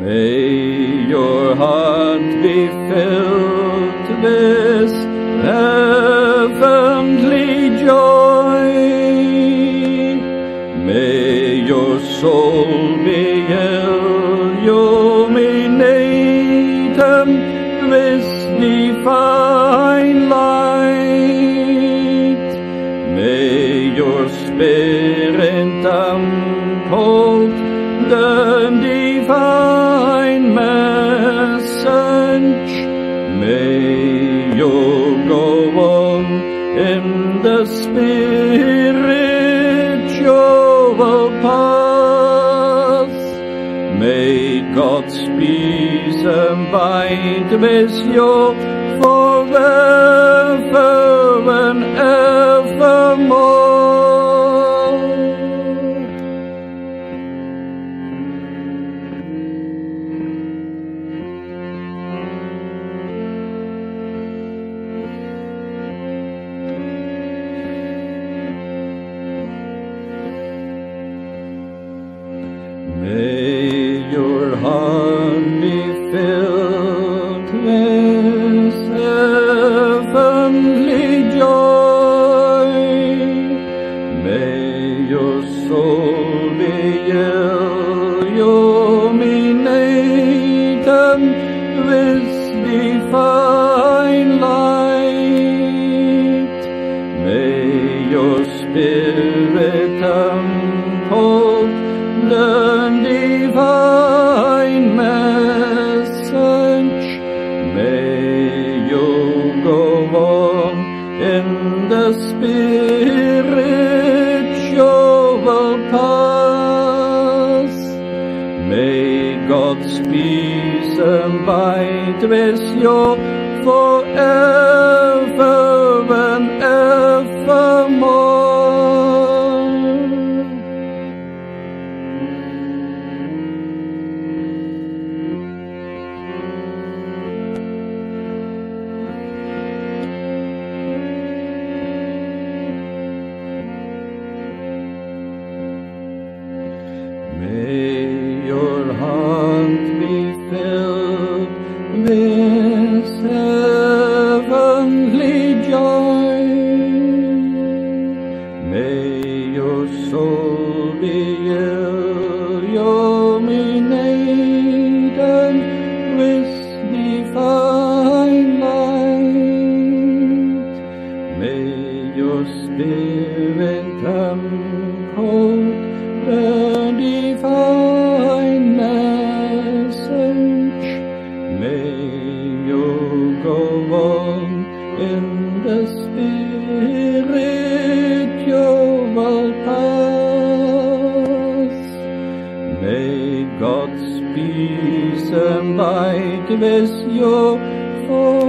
May your heart be filled to this heavenly joy. May your soul be illuminated with divine light. May your spirit come. God's peace abide with you heart filled with heavenly joy. May your soul be illuminated with God's peace abide with you forever and evermore. May your spirit come the peace abide with you forever oh,